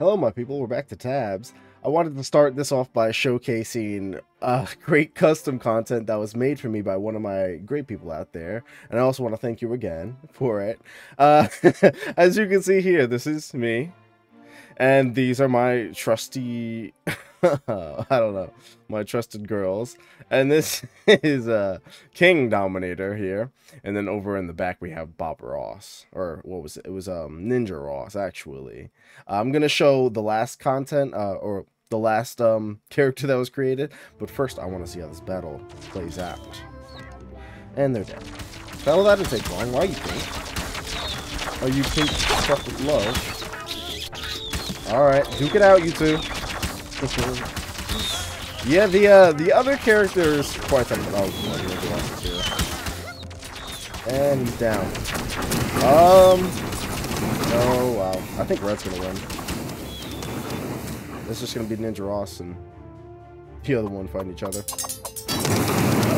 Hello, my people. We're back to tabs. I wanted to start this off by showcasing uh, great custom content that was made for me by one of my great people out there. And I also want to thank you again for it. Uh, as you can see here, this is me. And these are my trusty, I don't know, my trusted girls. And this is uh, King Dominator here. And then over in the back we have Bob Ross. Or what was it? It was um, Ninja Ross, actually. I'm going to show the last content, uh, or the last um, character that was created. But first I want to see how this battle plays out. And they're dead. Battle that didn't take long. Why you think? Oh, you think stuff with love. Alright, duke it out, you two. yeah, the uh, the other characters quite some oh, And he's down. Um Oh wow. I think Red's gonna win. It's just gonna be Ninja Ross and the other one fighting each other.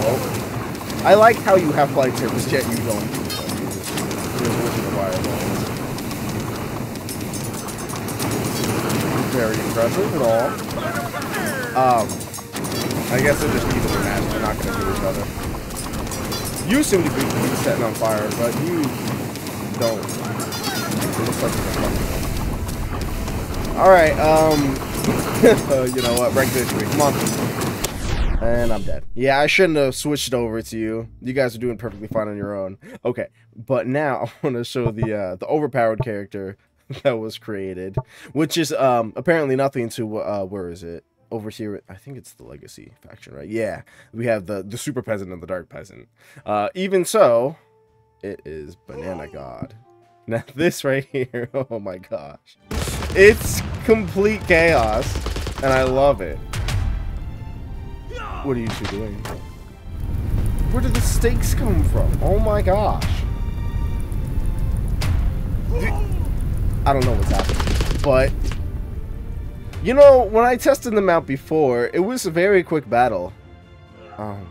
Oh. I like how you have flight lightsabers, yet you don't. Very impressive at all. Um, I guess they're just people in match. They're not going to do each other. You seem to be, setting on fire, but you don't. Alright, um, you know what, rank victory, come on. And I'm dead. Yeah, I shouldn't have switched over to you. You guys are doing perfectly fine on your own. Okay, but now I want to show the uh, the overpowered character that was created, which is um apparently nothing to uh where is it? Over here, I think it's the Legacy faction, right? Yeah, we have the the Super Peasant and the Dark Peasant. Uh, even so, it is Banana God. Now this right here, oh my gosh, it's complete chaos, and I love it. What are you two doing? Where did the stakes come from? Oh my gosh. I don't know what's happening. But, you know, when I tested them out before, it was a very quick battle. Um,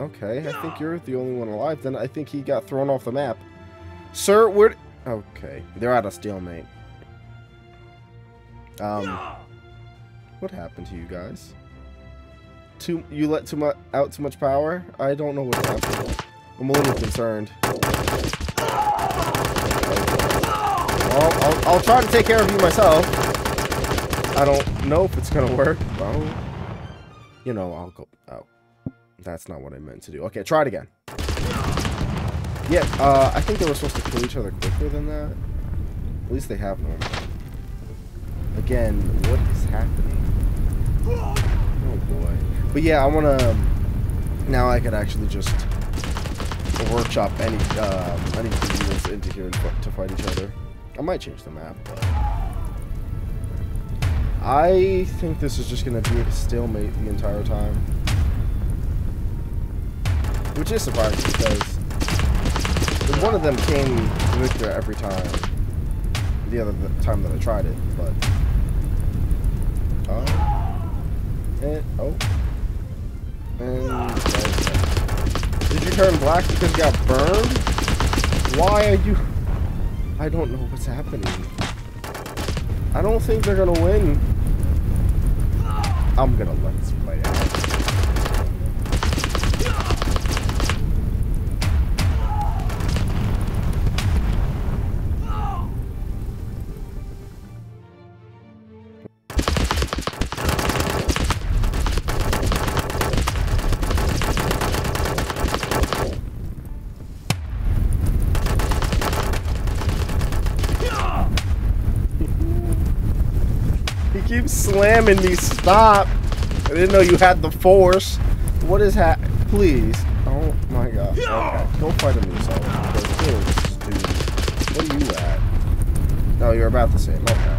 okay, I think you're the only one alive. Then I think he got thrown off the map. Sir, where... Okay, they're at a stalemate. Um, what happened to you guys? Too, you let too much out too much power? I don't know what happened. I'm a little concerned. Well, I'll, I'll try to take care of you myself. I don't know if it's gonna work. Well, you know, I'll go. Oh, that's not what I meant to do. Okay, try it again. Yeah, uh, I think they were supposed to kill each other quicker than that. At least they have normal. Again, what is happening? Oh boy. But yeah, I wanna. Um, now I could actually just workshop any uh, any units into here to fight each other. I might change the map, but... I think this is just going to be a stalemate the entire time. Which is surprising, because one of them came victor every time. The other time that I tried it, but... Oh. And, oh. And... Oh. Did you turn black because you got burned? Why are you... I don't know what's happening. I don't think they're gonna win. I'm gonna let slamming me. Stop. I didn't know you had the force. What is that? Please. Oh my god. Okay. Don't fight him yourself. Dude. What are you at? No, you're about the same. Okay.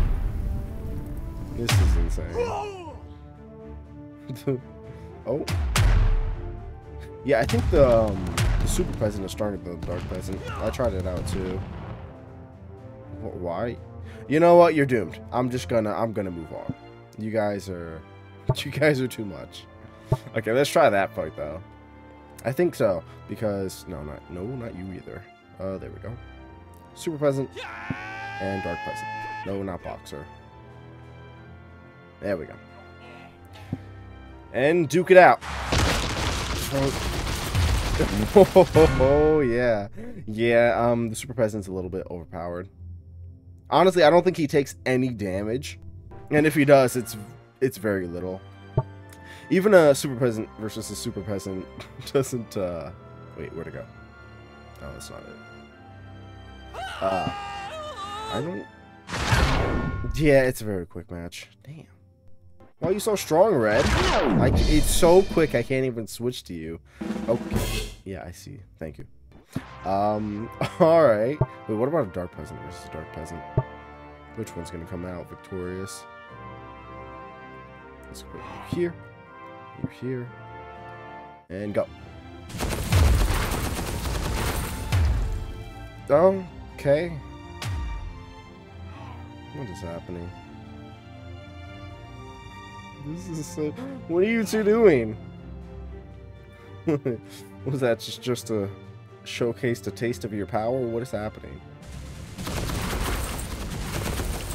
This is insane. oh. Yeah, I think the, um, the super peasant is stronger than the dark peasant. I tried it out too. Why? You know what? You're doomed. I'm just gonna, I'm gonna move on. You guys are, you guys are too much. Okay, let's try that fight though. I think so, because, no, not, no, not you either. Uh, there we go. Super Peasant and Dark Peasant. No, not boxer. There we go. And duke it out. Oh, yeah. Yeah, um, the super peasant's a little bit overpowered. Honestly, I don't think he takes any damage. And if he does, it's it's very little. Even a super peasant versus a super peasant doesn't, uh... Wait, where'd it go? Oh, that's not it. Uh... I don't... Yeah, it's a very quick match. Damn. Why are you so strong, Red? It's so quick, I can't even switch to you. Okay. Yeah, I see. Thank you. Um, alright. Wait, what about a Dark Peasant versus a Dark Peasant? Which one's gonna come out victorious? Let's here. You here. And go. Okay. What is happening? This is so... What are you two doing? Was that just, just to showcase the taste of your power? What is happening?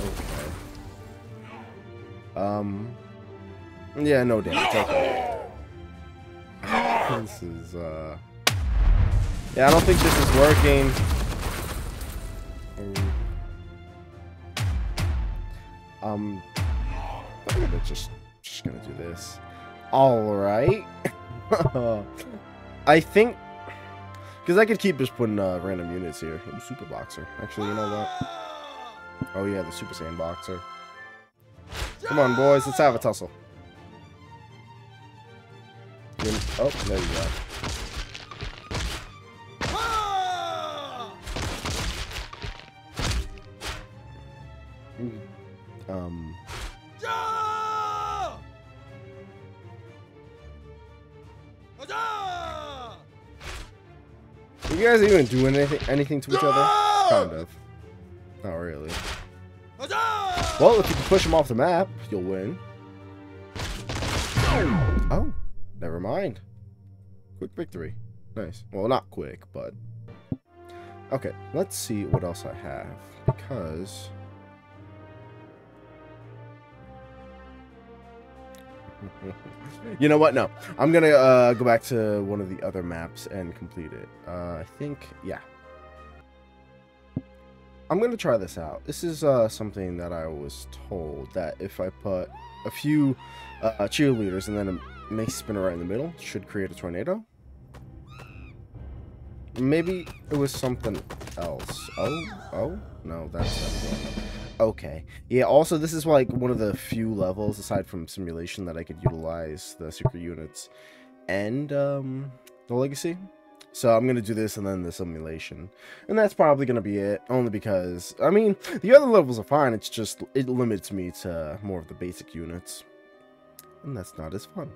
Okay. Um... Yeah, no damage. Okay. This is, uh... Yeah, I don't think this is working. Um... I'm gonna just, just gonna do this. Alright. I think... Because I could keep just putting uh, random units here. Ooh, Super Boxer. Actually, you know what? Oh yeah, the Super Saiyan Boxer. Come on, boys. Let's have a tussle. Oh, there you go. Um... you guys even doing anything anything to each other? Kind of. Not really. Well, if you can push them off the map, you'll win. Oh, never mind. Quick victory. Nice. Well, not quick, but... Okay, let's see what else I have. Because... you know what? No. I'm going to uh, go back to one of the other maps and complete it. Uh, I think, yeah. I'm going to try this out. This is uh, something that I was told that if I put a few uh, cheerleaders and then a mace spin around in the middle, should create a tornado. Maybe it was something else. Oh, oh, no, that's Okay. Yeah, also, this is like one of the few levels, aside from simulation, that I could utilize the secret units and um, the legacy. So I'm going to do this and then the simulation. And that's probably going to be it, only because, I mean, the other levels are fine, it's just, it limits me to more of the basic units. And that's not as fun.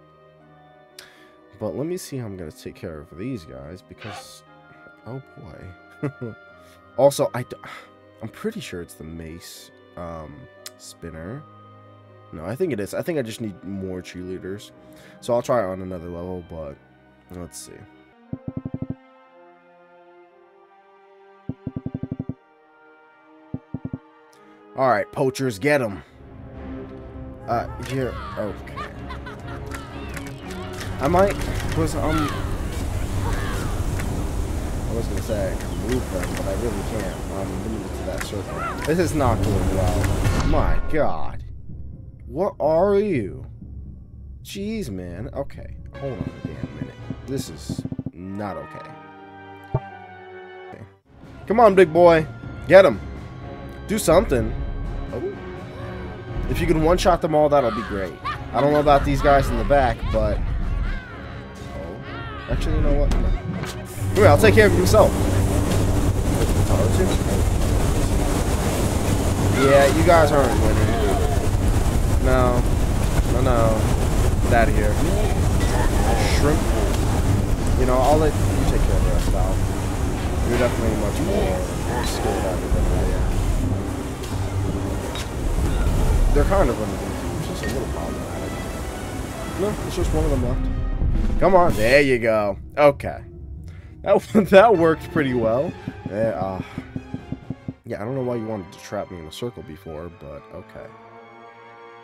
But let me see how I'm going to take care of these guys, because, oh boy. also, I, I'm pretty sure it's the mace um, spinner. No, I think it is. I think I just need more cheerleaders. So I'll try on another level, but let's see. Alright, poachers, get them. Uh, here, okay. I might, was, um, I was gonna say I can move them, but I really can't. I'm limited to that circle. This is not going well. My god. What are you? Jeez, man. Okay, hold on a damn minute. This is not okay. okay. Come on, big boy. Get him. Do something. Oh. If you can one-shot them all, that'll be great. I don't know about these guys in the back, but... Actually, you know what? I'll take care of himself. Yeah, you guys aren't winning. No. No, no. Get out of here. Shrimp. You know, I'll let you take care of the rest. You're definitely much more skilled at it than I am. They're kind of unconfused. It's just a little problematic. No, it's just one of them left. Come on. There you go. Okay. That, that worked pretty well. Yeah, uh, Yeah, I don't know why you wanted to trap me in a circle before, but okay.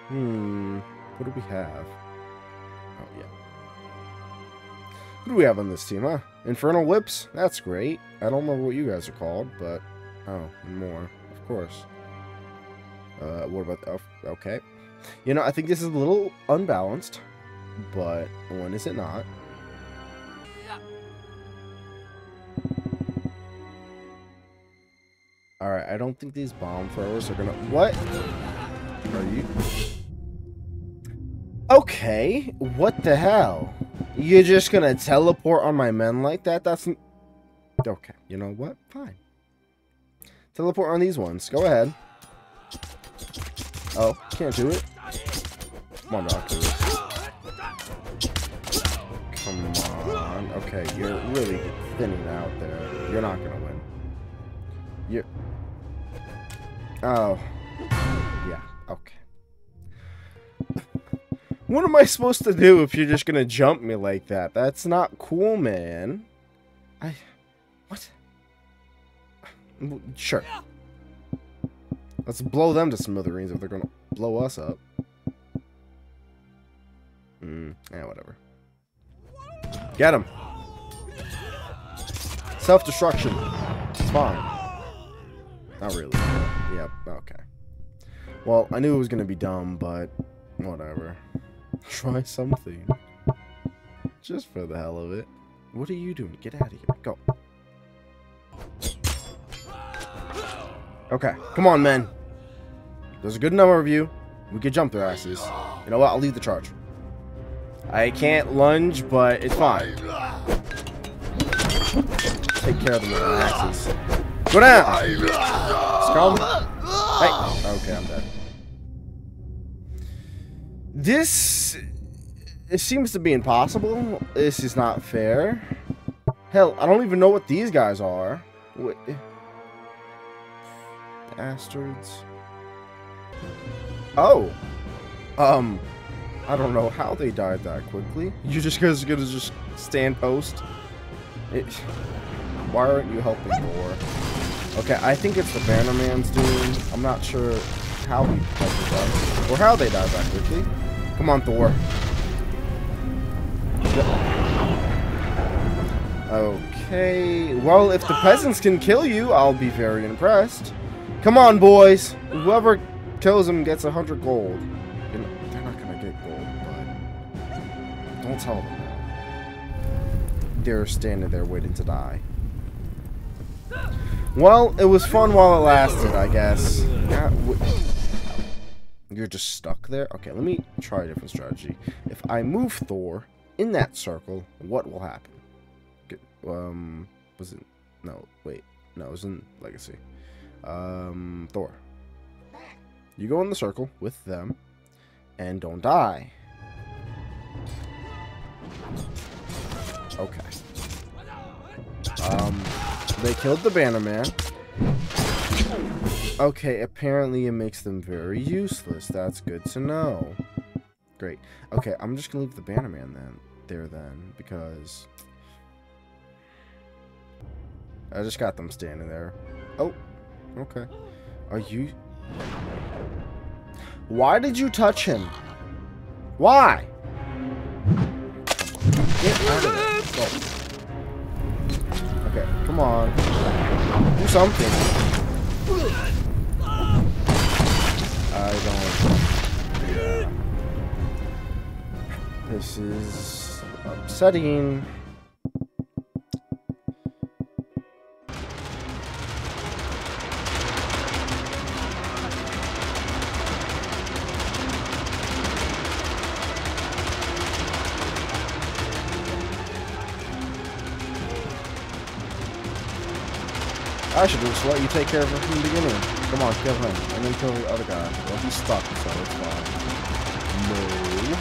Hmm, what do we have? Oh, yeah. What do we have on this team, huh? Infernal Whips? That's great. I don't remember what you guys are called, but... Oh, more. Of course. Uh, what about... Oh, okay. You know, I think this is a little unbalanced, but when is it not? Alright, I don't think these bomb throwers are gonna... What? Are you... Okay, what the hell? You're just gonna teleport on my men like that? That's... Okay, you know what? Fine. Teleport on these ones. Go ahead. Oh, can't do it. Come on, Doctor. Come on. Okay, you're really thinning out there. You're not gonna win. You're... Oh. Yeah, okay. What am I supposed to do if you're just gonna jump me like that? That's not cool, man. I... What? Sure. Let's blow them to smithereens if they're gonna blow us up. Hmm, yeah, whatever. Get him! Self-destruction. It's fine. Not really. Yep, okay. Well, I knew it was gonna be dumb, but whatever. Try something. Just for the hell of it. What are you doing? Get out of here. Go. Okay, come on, men. There's a good number of you. We could jump their asses. You know what? I'll lead the charge. I can't lunge, but it's fine. Take care of them with my axes. Go down! Scum! Hey! Okay, I'm dead. This... It seems to be impossible. This is not fair. Hell, I don't even know what these guys are. What? Bastards. Oh. Um, I don't know how they died that quickly. You just guys gonna just stand post? It, why aren't you helping more? Okay, I think it's the Bannerman's doing. I'm not sure how he died or how they died that quickly. Come on, Thor. Okay. Well, if the peasants can kill you, I'll be very impressed. Come on, boys. Whoever kills him gets a hundred gold. Gonna get gold, but don't tell them. They're standing there waiting to die. Well, it was fun while it lasted, I guess. You're just stuck there? Okay, let me try a different strategy. If I move Thor in that circle, what will happen? Um, was it? No, wait. No, it was in Legacy. Um, Thor. You go in the circle with them and don't die. Okay. Um, they killed the Bannerman. Okay, apparently it makes them very useless. That's good to know. Great. Okay, I'm just gonna leave the Bannerman then there then because I just got them standing there. Oh, okay. Are you? Why did you touch him? Why? Get out of there. Go. Okay, come on. Do something. I don't... This is upsetting. I should just let you take care of him from the beginning. Come on, kill him. And then kill the other guy. Well, he's stuck, so it's fine. No.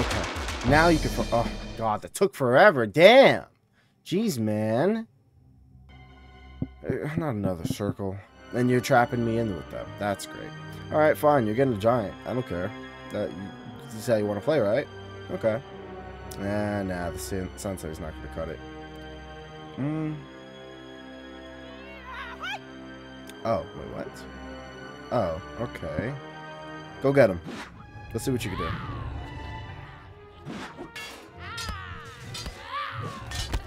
Okay. Now you can... Oh, God, that took forever. Damn. Jeez, man. Uh, not another circle. And you're trapping me in with them. That's great. Alright, fine. You're getting a giant. I don't care. That, this is how you want to play, right? Okay. Ah, nah, the sensei's not going to cut it. Hmm. Oh, wait, what? Oh, okay. Go get him. Let's see what you can do.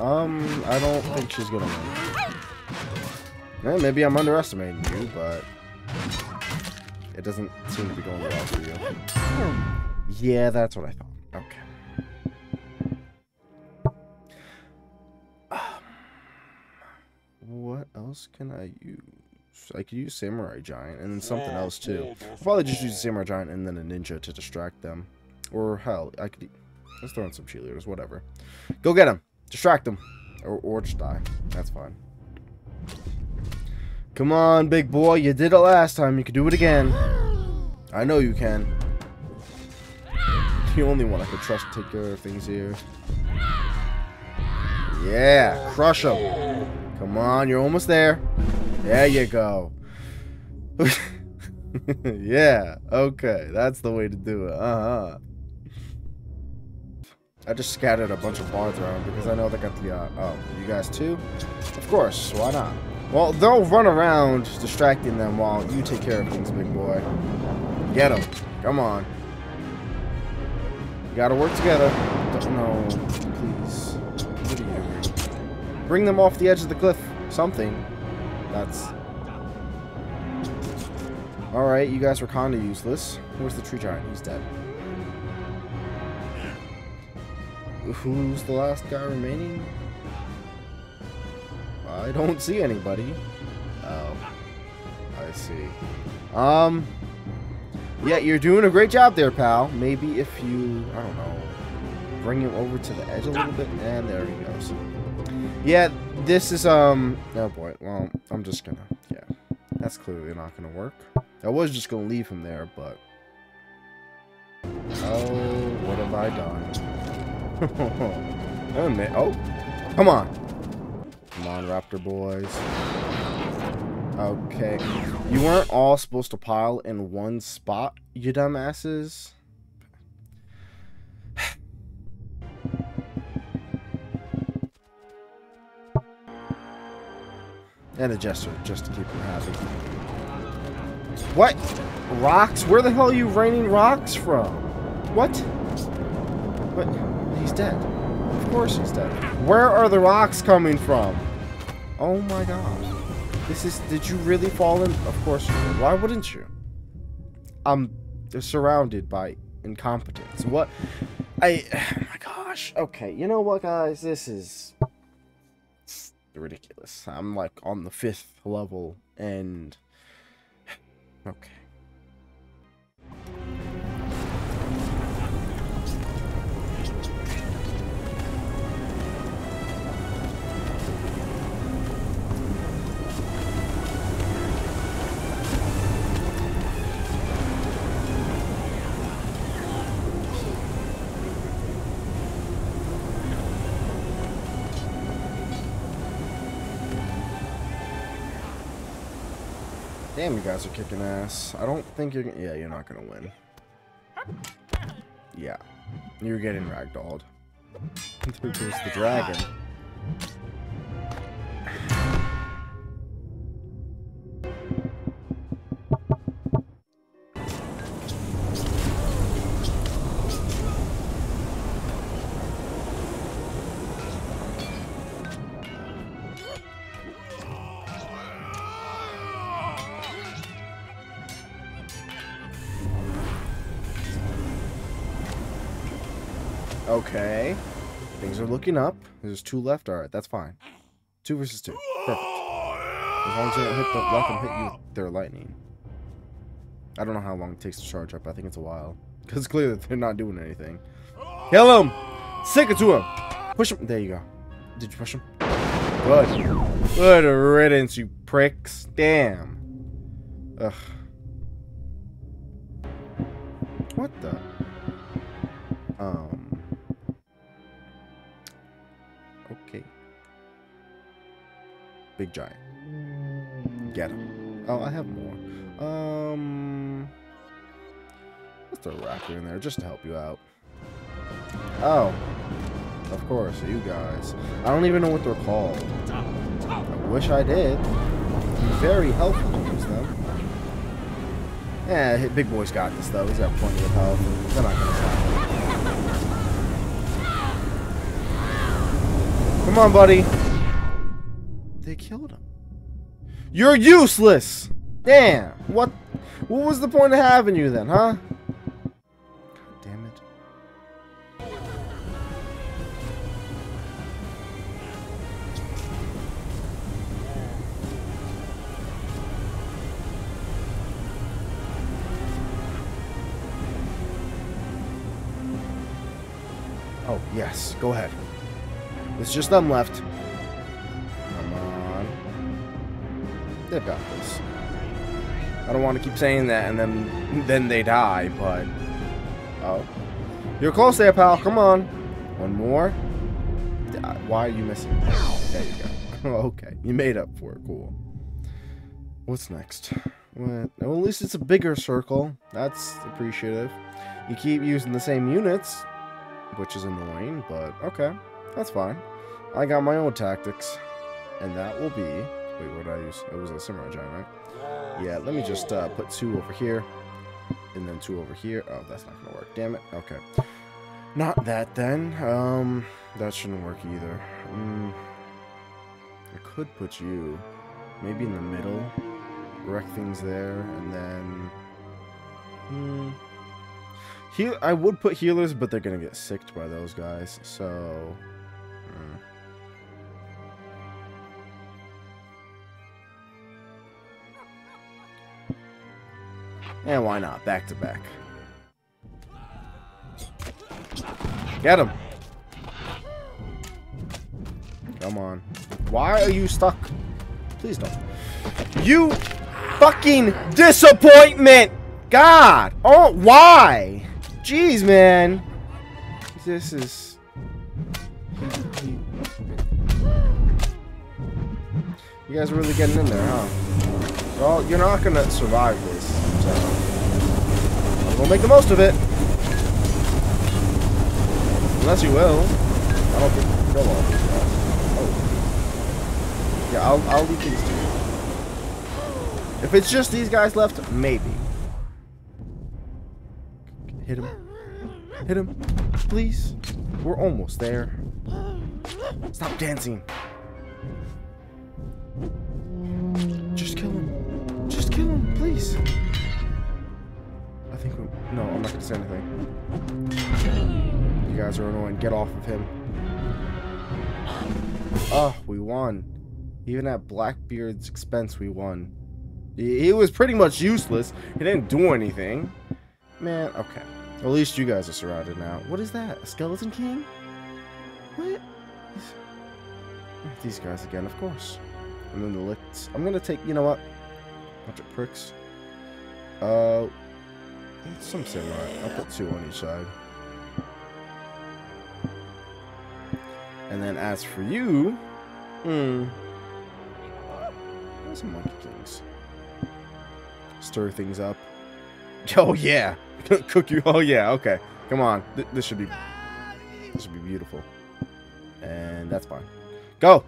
Um, I don't think she's gonna win. Eh, maybe I'm underestimating you, but it doesn't seem to be going well for you. Yeah, that's what I thought. Okay. Um, what else can I use? I could use Samurai Giant and then something else too. I'll probably just use Samurai Giant and then a Ninja to distract them. Or hell, I could... Let's throw in some cheerleaders, whatever. Go get them. Distract them. Or, or just die. That's fine. Come on, big boy. You did it last time. You can do it again. I know you can. The only one I could trust to take care of things here. Yeah, crush him. Come on, you're almost there. There you go. yeah, okay, that's the way to do it. Uh-huh. I just scattered a bunch of bards around because I know they got the, uh, oh, you guys too? Of course, why not? Well, they'll run around distracting them while you take care of things, big boy. Get them. Come on. You gotta work together. No, please. Bring them off the edge of the cliff. Something. That's... Alright, you guys were kinda useless. Where's the tree giant? He's dead. Who's the last guy remaining? I don't see anybody. Oh. I see. Um... Yeah, you're doing a great job there, pal. Maybe if you, I don't know, bring him over to the edge a little bit. And there he goes. Yeah, this is, um... Oh, boy. Well, I'm just gonna... Yeah. That's clearly not gonna work. I was just gonna leave him there, but... Oh, what have I done? oh, man. Oh, come on. Come on, Raptor boys. Okay. You weren't all supposed to pile in one spot, you dumbasses. And a gesture, just to keep him happy. What? Rocks? Where the hell are you raining rocks from? What? What? He's dead. Of course he's dead. Where are the rocks coming from? Oh my god. This is, did you really fall in? Of course you did. Why wouldn't you? I'm surrounded by incompetence. What? I, oh my gosh. Okay, you know what, guys? This is ridiculous. I'm like on the fifth level and, okay. Damn, you guys are kicking ass. I don't think you're gonna... Yeah, you're not gonna win. Yeah. You're getting ragdolled. Goes the dragon. Okay. Things are looking up. There's two left. Alright, that's fine. Two versus two. Perfect. As long as you don't hit the, let them hit you with their lightning. I don't know how long it takes to charge up. But I think it's a while. Because clearly they're not doing anything. Kill him! Stick it to him! Push him. There you go. Did you push him? Good. Good riddance, you pricks. Damn. Ugh. What the? Um. Okay. Big giant. Get him. Oh, I have more. Um. Let's throw a raptor in there just to help you out. Oh. Of course, you guys. I don't even know what they're called. I wish I did. Very helpful. Yeah, Big Boy's got this, though. He's got plenty of health. They're not to stop him. Come on, buddy. They killed him. You're useless! Damn! What What was the point of having you then, huh? God damn it. Oh, yes. Go ahead. It's just them left. Come on. They've got this. I don't want to keep saying that and then then they die, but... Oh. You're close there, pal. Come on. One more. Why are you missing? There you go. okay. You made up for it. Cool. What's next? Well, at least it's a bigger circle. That's appreciative. You keep using the same units, which is annoying, but okay. That's fine. I got my own tactics. And that will be... Wait, what did I use? It was a samurai giant, right? Yeah, let me just uh, put two over here. And then two over here. Oh, that's not going to work. Damn it. Okay. Not that, then. Um, that shouldn't work either. Mm, I could put you maybe in the middle. Wreck things there, and then... Hmm... Heal I would put healers, but they're going to get sicked by those guys, so... hmm. And why not? Back to back. Get him. Come on. Why are you stuck? Please don't. You fucking disappointment! God! Oh, why? Jeez, man. This is... You guys are really getting in there, huh? Well, you're not gonna survive this, so... Gonna make the most of it. Unless you will. I don't think these guys. Oh. Yeah, I'll, I'll leave these two. If it's just these guys left, maybe. Hit him. Hit him. Please. We're almost there. Stop dancing. Please. I think we... No, I'm not to say anything. You guys are annoying. Get off of him. Oh, we won. Even at Blackbeard's expense, we won. He, he was pretty much useless. He didn't do anything. Man, okay. At least you guys are surrounded now. What is that? A skeleton king? What? These guys again, of course. And then the licks. I'm gonna take, you know what? Bunch of pricks. Uh, some samurai. I'll put two on each side. And then as for you, hmm, some monkey kings. Stir things up. Oh yeah, cook you. Oh yeah, okay. Come on, Th this should be, this should be beautiful. And that's fine. Go.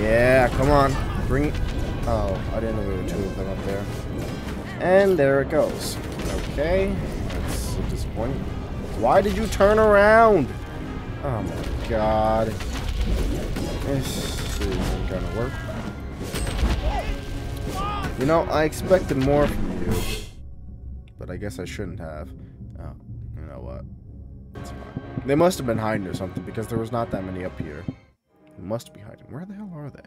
Yeah, come on. Bring. Oh, I didn't know there were two of them up there. And there it goes. Okay, that's disappointing. Why did you turn around? Oh my god. This isn't gonna work. You know, I expected more from you. But I guess I shouldn't have. Oh, you know what? It's fine. They must have been hiding or something because there was not that many up here. They must be hiding. Where the hell are they?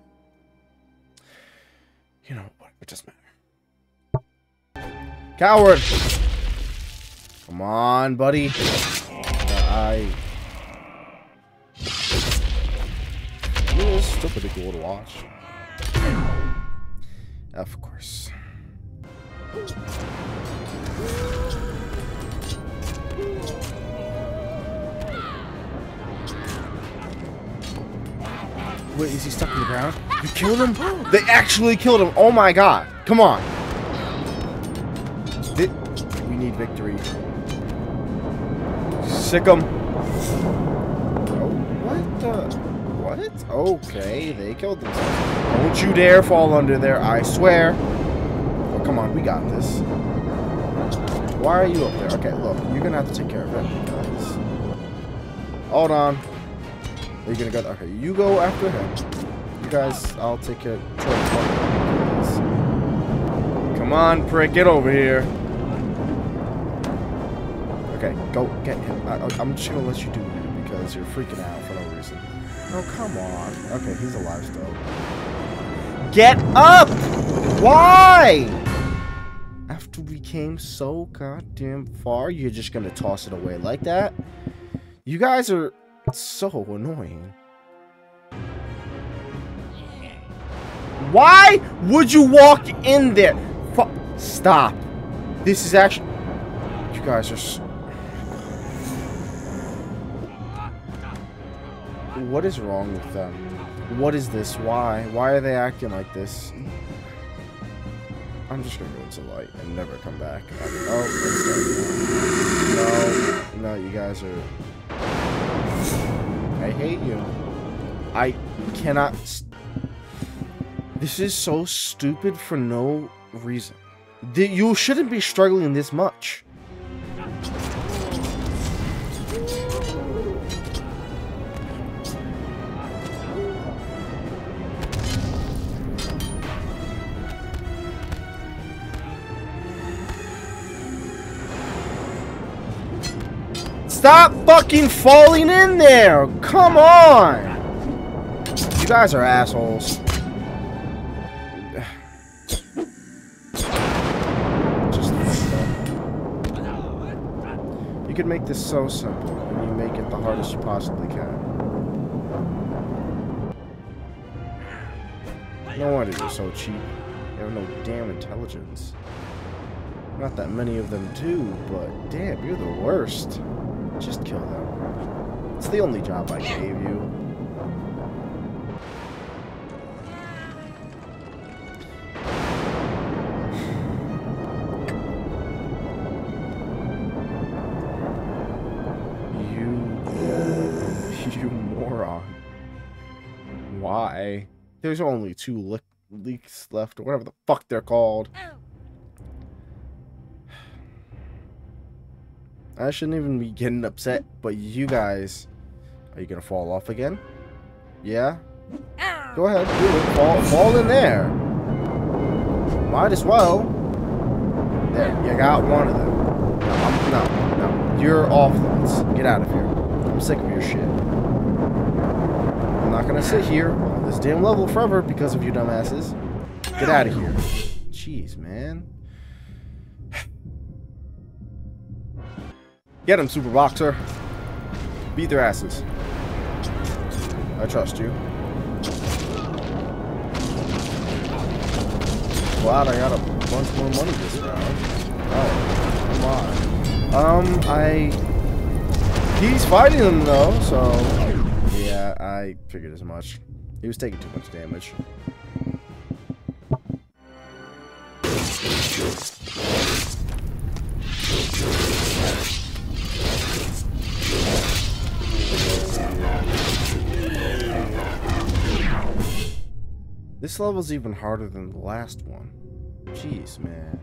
You know what? It doesn't matter. Coward! Come on, buddy. I... This is still pretty cool to watch. Of course. Wait, is he stuck in the ground? You killed him? They actually killed him! Oh my god! Come on! Need victory. Sick him! Oh, what the... What? Okay, they killed themselves. Don't you dare fall under there, I swear. Oh, come on, we got this. Why are you up there? Okay, look, you're gonna have to take care of it, guys. Hold on. Are you gonna go? Okay, you go after him. You guys, I'll take care. Come on, prick, get over here. Go get him. I, am just gonna let you do it because you're freaking out for no reason. Oh, come on. Okay, he's alive still. Get up! Why? After we came so goddamn far, you're just gonna toss it away like that? You guys are so annoying. Why would you walk in there? F Stop. This is actually... You guys are... What is wrong with them? What is this? Why? Why are they acting like this? I'm just gonna go into light and never come back. I mean, oh, no, no, you guys are. I hate you. I cannot. This is so stupid for no reason. You shouldn't be struggling this much. Stop fucking falling in there! Come on! You guys are assholes. Just You could make this so simple, and you make it the hardest you possibly can. No wonder you're so cheap. You have no damn intelligence. Not that many of them do, but damn, you're the worst. Just kill them. It's the only job I gave you. You... Moron. Why? There's only two le leaks left, or whatever the fuck they're called. Oh. I shouldn't even be getting upset, but you guys... Are you gonna fall off again? Yeah? Go ahead, do it. Fall, fall in there. Might as well. There, you got one of them. No, I'm, no, no. You're off limits. Get out of here. I'm sick of your shit. I'm not gonna sit here on this damn level forever because of you dumbasses. Get out of here. Jeez, man. Get him, Super Boxer. Beat their asses. I trust you. Glad I got a bunch more money this round. Oh, come on. Um, I... He's fighting them, though, so... Yeah, I figured as much. He was taking too much damage. This level's even harder than the last one. Jeez, man.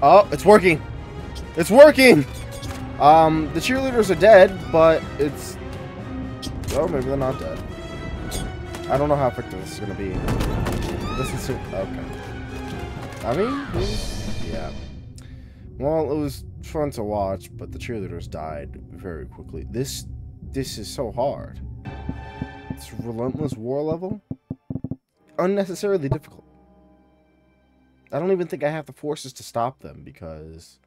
Oh, it's working. It's working! Um, the cheerleaders are dead, but it's... Oh, maybe they're not dead. I don't know how effective this is going to be. This is... Okay. I mean, yeah. Well, it was fun to watch, but the cheerleaders died very quickly. This... This is so hard. It's relentless war level. Unnecessarily difficult. I don't even think I have the forces to stop them because...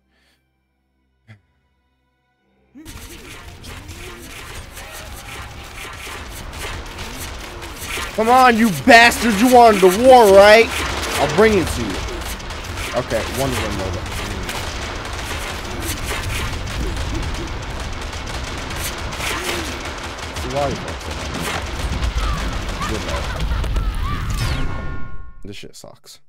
Come on, you bastards! You wanted the war, right? I'll bring it to you. Okay, one of them over. This shit sucks.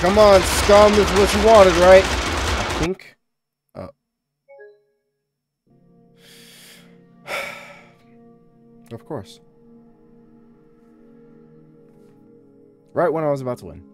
Come on, scum is what you wanted, right? I think. Uh. of course. Right when I was about to win.